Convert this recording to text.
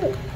Woo!